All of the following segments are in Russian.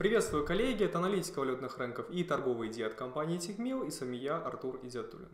Приветствую, коллеги, это аналитика валютных рынков и торговые идеи от компании Тихмил и с вами я, Артур Изятулин.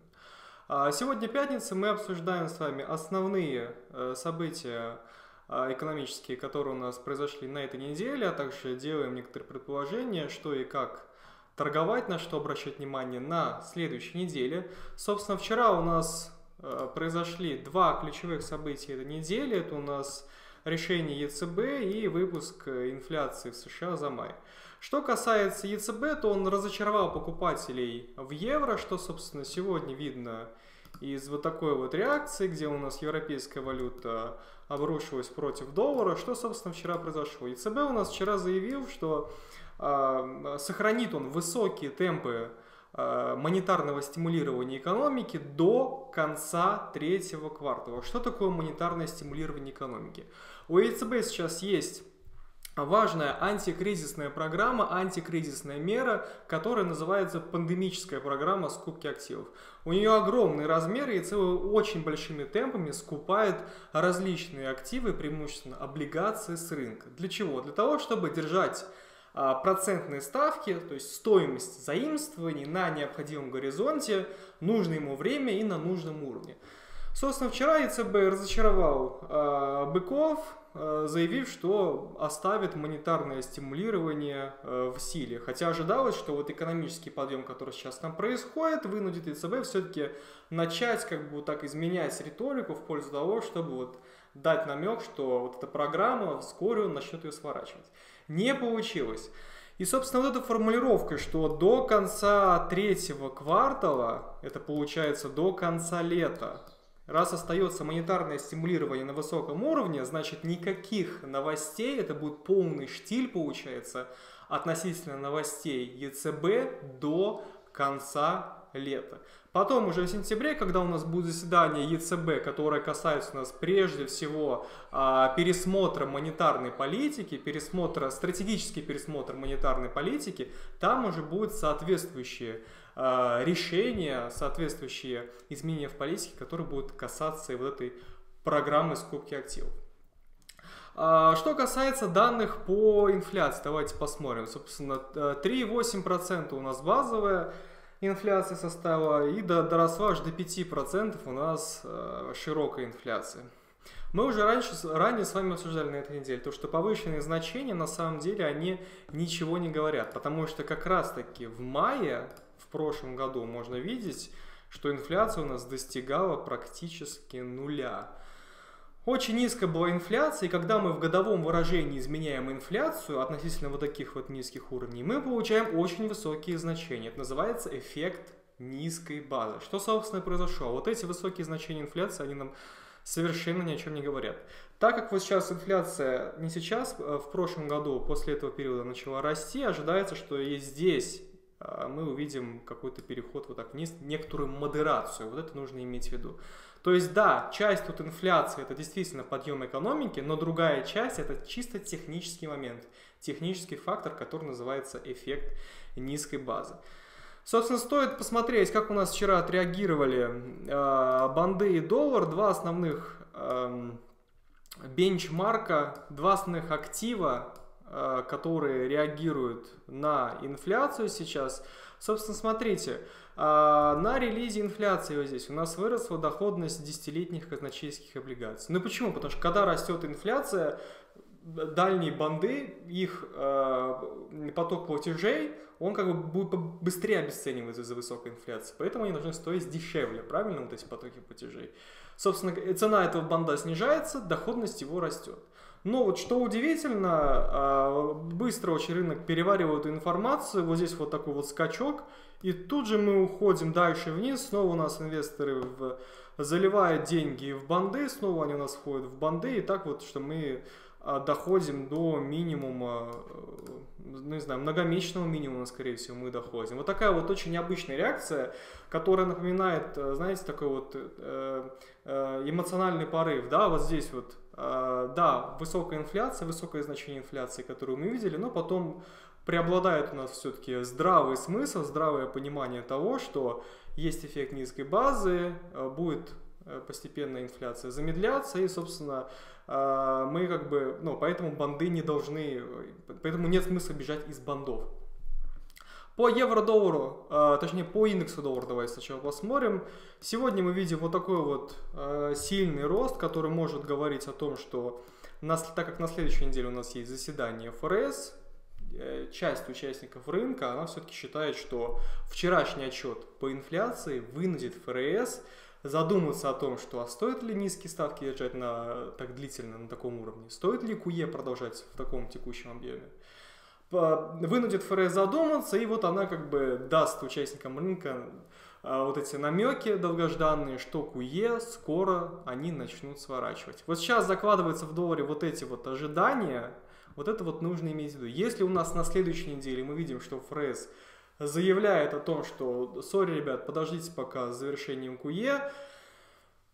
А, сегодня пятница, мы обсуждаем с вами основные э, события а, экономические, которые у нас произошли на этой неделе, а также делаем некоторые предположения, что и как торговать, на что обращать внимание на следующей неделе. Собственно, вчера у нас э, произошли два ключевых события этой недели. Это у нас решение ЕЦБ и выпуск э, инфляции в США за май. Что касается ЕЦБ, то он разочаровал покупателей в евро, что, собственно, сегодня видно из вот такой вот реакции, где у нас европейская валюта обрушилась против доллара. Что, собственно, вчера произошло? ЕЦБ у нас вчера заявил, что э, сохранит он высокие темпы монетарного стимулирования экономики до конца третьего квартала. Что такое монетарное стимулирование экономики? У ЕЦБ сейчас есть важная антикризисная программа, антикризисная мера, которая называется пандемическая программа скупки активов. У нее огромные размеры и целыми очень большими темпами скупает различные активы, преимущественно облигации с рынка. Для чего? Для того, чтобы держать процентные ставки, то есть стоимость заимствований на необходимом горизонте, нужное ему время и на нужном уровне. Собственно, вчера ЕЦБ разочаровал э, быков, э, заявив, что оставит монетарное стимулирование э, в силе. Хотя ожидалось, что вот экономический подъем, который сейчас там происходит, вынудит ЕЦБ все-таки начать как бы так изменять риторику в пользу того, чтобы вот дать намек, что вот эта программа вскоре он начнет ее сворачивать. Не получилось. И, собственно, вот эта формулировка, что до конца третьего квартала, это получается до конца лета, Раз остается монетарное стимулирование на высоком уровне, значит никаких новостей, это будет полный штиль получается, относительно новостей ЕЦБ до конца лета. Потом уже в сентябре, когда у нас будет заседание ЕЦБ, которое касается у нас прежде всего а, пересмотра монетарной политики, пересмотра, стратегический пересмотр монетарной политики, там уже будут соответствующие а, решения, соответствующие изменения в политике, которые будут касаться и вот этой программы скупки активов. А, что касается данных по инфляции, давайте посмотрим. Собственно, 3,8% у нас базовая инфляция составила и доросла аж до 5% у нас э, широкая инфляция. Мы уже раньше, ранее с вами обсуждали на этой неделе, то, что повышенные значения на самом деле они ничего не говорят, потому что как раз таки в мае в прошлом году можно видеть, что инфляция у нас достигала практически нуля. Очень низкая была инфляция, и когда мы в годовом выражении изменяем инфляцию относительно вот таких вот низких уровней, мы получаем очень высокие значения. Это называется эффект низкой базы. Что, собственно, произошло? Вот эти высокие значения инфляции, они нам совершенно ни о чем не говорят. Так как вот сейчас инфляция не сейчас, а в прошлом году, после этого периода начала расти, ожидается, что и здесь мы увидим какой-то переход вот так вниз, некоторую модерацию. Вот это нужно иметь в виду. То есть да, часть тут инфляции это действительно подъем экономики, но другая часть это чисто технический момент, технический фактор, который называется эффект низкой базы. Собственно, стоит посмотреть, как у нас вчера отреагировали э, банды и доллар, два основных э, бенчмарка, два основных актива, которые реагируют на инфляцию сейчас. Собственно, смотрите, а, на релизе инфляции вот здесь у нас выросла доходность десятилетних казначейских облигаций. Ну почему? Потому что когда растет инфляция, дальние банды, их э, поток платежей, он как бы будет быстрее обесцениваться из-за высокой инфляции. Поэтому они должны стоить дешевле, правильно, вот эти потоки платежей. Собственно, цена этого банда снижается, доходность его растет. Но вот что удивительно, а, быстро очень рынок переваривает информацию, вот здесь вот такой вот скачок, и тут же мы уходим дальше вниз, снова у нас инвесторы в, заливают деньги в банды, снова они у нас входят в банды, и так вот, что мы доходим до минимума, э, ну, не знаю, многомесячного минимума, скорее всего, мы доходим. Вот такая вот очень необычная реакция, которая напоминает, э, знаете, такой вот э, эмоциональный порыв, да, вот здесь вот да, высокая инфляция, высокое значение инфляции, которую мы видели, но потом преобладает у нас все-таки здравый смысл, здравое понимание того, что есть эффект низкой базы, будет постепенно инфляция замедляться, и, собственно, мы как бы, ну, поэтому банды не должны, поэтому нет смысла бежать из бандов. По евро-доллару, точнее по индексу доллара, давай сначала посмотрим. Сегодня мы видим вот такой вот сильный рост, который может говорить о том, что нас, так как на следующей неделе у нас есть заседание ФРС, э, часть участников рынка, она все-таки считает, что вчерашний отчет по инфляции вынудит ФРС задуматься о том, что а стоит ли низкие ставки держать на, так длительно на таком уровне, стоит ли КУЕ продолжать в таком текущем объеме. Вынудит ФРС задуматься, и вот она как бы даст участникам рынка а, вот эти намеки долгожданные, что КУЕ скоро они начнут сворачивать. Вот сейчас закладываются в долларе вот эти вот ожидания, вот это вот нужно иметь в виду. Если у нас на следующей неделе мы видим, что ФРС заявляет о том, что, сори, ребят, подождите пока с завершением КУЕ,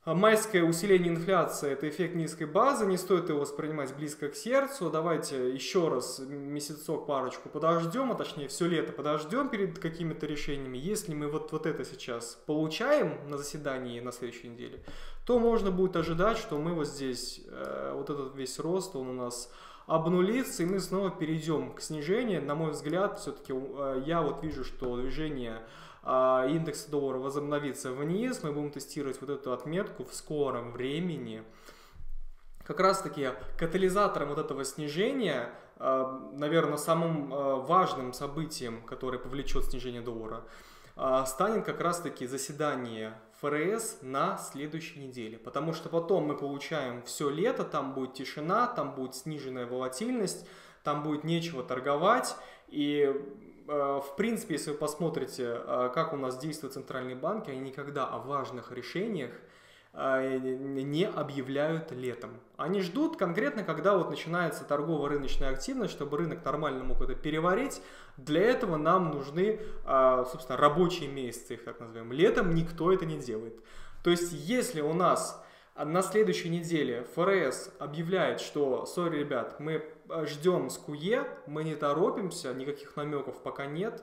майское усиление инфляции – это эффект низкой базы, не стоит его воспринимать близко к сердцу. Давайте еще раз месяцок, парочку подождем, а точнее все лето подождем перед какими-то решениями. Если мы вот, вот это сейчас получаем на заседании на следующей неделе, то можно будет ожидать, что мы вот здесь, э, вот этот весь рост, он у нас обнулится, и мы снова перейдем к снижению. На мой взгляд, все-таки э, я вот вижу, что движение а, индекс доллара возобновится вниз, мы будем тестировать вот эту отметку в скором времени. Как раз таки катализатором вот этого снижения, а, наверное, самым важным событием, которое повлечет снижение доллара, станет как раз таки заседание ФРС на следующей неделе. Потому что потом мы получаем все лето, там будет тишина, там будет сниженная волатильность, там будет нечего торговать. И Э, в принципе, если вы посмотрите, э, как у нас действуют центральные банки, они никогда о важных решениях не объявляют летом. Они ждут конкретно, когда вот начинается торгово-рыночная активность, чтобы рынок нормально мог это переварить. Для этого нам нужны, собственно, рабочие месяцы, их так назовем. Летом никто это не делает. То есть, если у нас на следующей неделе ФРС объявляет, что, сори, ребят, мы ждем с КУЕ, мы не торопимся, никаких намеков пока нет.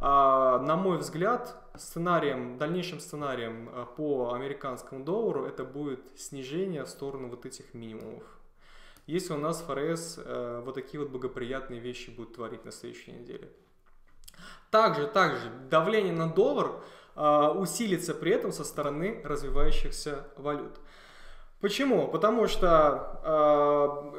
А, на мой взгляд, сценарием, дальнейшим сценарием а, по американскому доллару это будет снижение в сторону вот этих минимумов. Если у нас ФРС э, вот такие вот благоприятные вещи будет творить на следующей неделе. Также, также давление на доллар э, усилится при этом со стороны развивающихся валют. Почему? Потому что,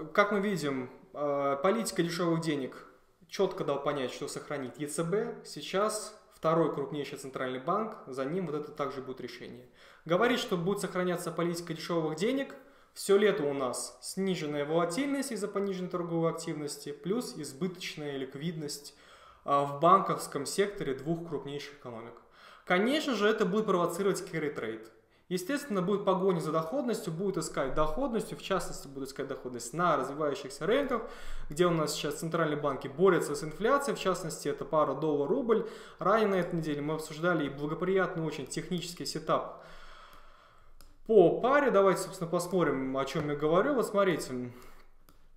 э, как мы видим, Э, политика дешевых денег четко дал понять, что сохранит ЕЦБ. Сейчас второй крупнейший центральный банк, за ним вот это также будет решение. Говорит, что будет сохраняться политика дешевых денег. Все лето у нас сниженная волатильность из-за пониженной торговой активности, плюс избыточная ликвидность э, в банковском секторе двух крупнейших экономик. Конечно же, это будет провоцировать carry trade. Естественно, будет погоня за доходностью, будет искать доходностью, в частности, будет искать доходность на развивающихся рынках, где у нас сейчас центральные банки борются с инфляцией, в частности, это пара доллар-рубль. Ранее на этой неделе мы обсуждали и благоприятный очень технический сетап по паре. Давайте, собственно, посмотрим, о чем я говорю. Вот смотрите,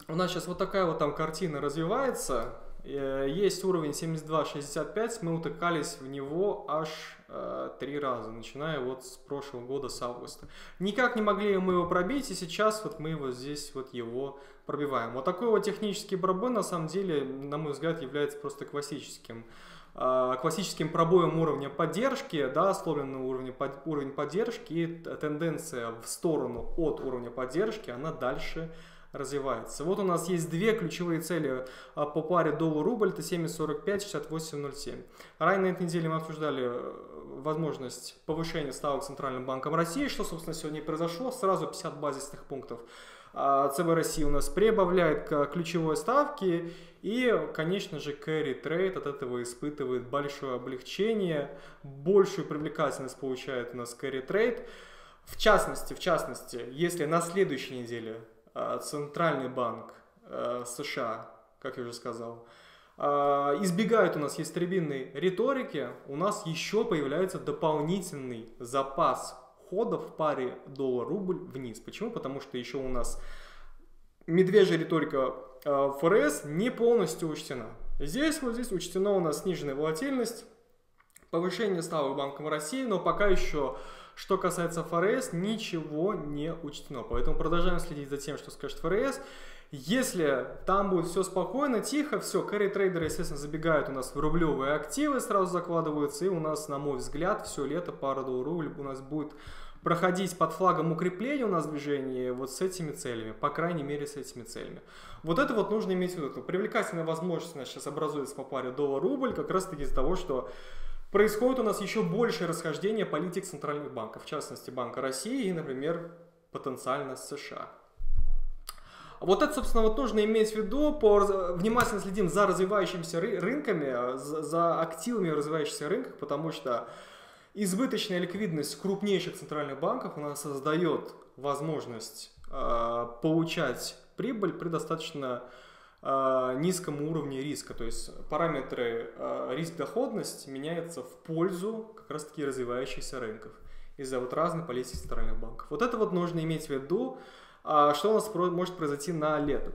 у нас сейчас вот такая вот там картина развивается. Э, есть уровень 72-65, мы утыкались в него аж э, три раза, начиная вот с прошлого года, с августа. Никак не могли мы его пробить, и сейчас вот мы вот здесь вот его пробиваем. Вот такой вот технический барабан на самом деле, на мой взгляд, является просто классическим э, классическим пробоем уровня поддержки, да, словленный уровень, под, уровень поддержки, и тенденция в сторону от уровня поддержки, она дальше развивается. Вот у нас есть две ключевые цели а, по паре доллар-рубль, это 7,45, 68,07. Ранее на этой неделе мы обсуждали э, возможность повышения ставок Центральным банком России, что, собственно, сегодня и произошло, сразу 50 базисных пунктов. А, ЦБ России у нас прибавляет к ключевой ставке и, конечно же, carry trade от этого испытывает большое облегчение, большую привлекательность получает у нас carry trade. В частности, в частности, если на следующей неделе Центральный банк э, США, как я уже сказал, э, избегают у нас ястребиной риторики, у нас еще появляется дополнительный запас хода в паре доллар-рубль вниз. Почему? Потому что еще у нас медвежья риторика ФРС не полностью учтена. Здесь вот здесь учтена у нас сниженная волатильность, повышение ставок Банком России, но пока еще Что касается ФРС, ничего не учтено. Поэтому продолжаем следить за тем, что скажет ФРС. Если там будет все спокойно, тихо, все, carry трейдеры, естественно, забегают у нас в рублевые активы, сразу закладываются, и у нас, на мой взгляд, все лето пара до рубль у нас будет проходить под флагом укрепления у нас движение вот с этими целями, по крайней мере с этими целями. Вот это вот нужно иметь в виду. Привлекательная возможность у нас сейчас образуется по паре доллар-рубль, как раз таки из-за того, что происходит у нас еще большее расхождение политик центральных банков, в частности Банка России и, например, потенциально США. Вот это, собственно, вот нужно иметь в виду, по, внимательно следим за развивающимися рынками, за, за активами развивающихся рынках, потому что избыточная ликвидность крупнейших центральных банков у нас создает возможность э, получать прибыль при достаточно э, низком уровне риска. То есть параметры э, риск-доходность меняются в пользу как раз-таки развивающихся рынков из-за вот разных политики центральных банков. Вот это вот нужно иметь в виду, а, что у нас может произойти на лето.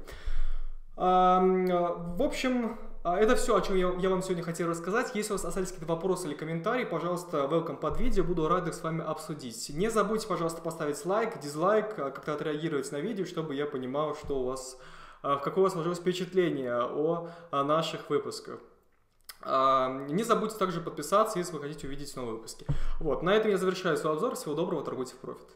В общем, а, это все, о чем я, я вам сегодня хотел рассказать. Если у вас остались какие-то вопросы или комментарии, пожалуйста, welcome под видео, буду рад их с вами обсудить. Не забудьте, пожалуйста, поставить лайк, дизлайк, а, как-то отреагировать на видео, чтобы я понимал, что у вас, у вас сложилось впечатление о, о наших выпусках. Не забудьте также подписаться, если вы хотите увидеть новые выпуски. Вот, на этом я завершаю свой обзор. Всего доброго, торгуйте в профит.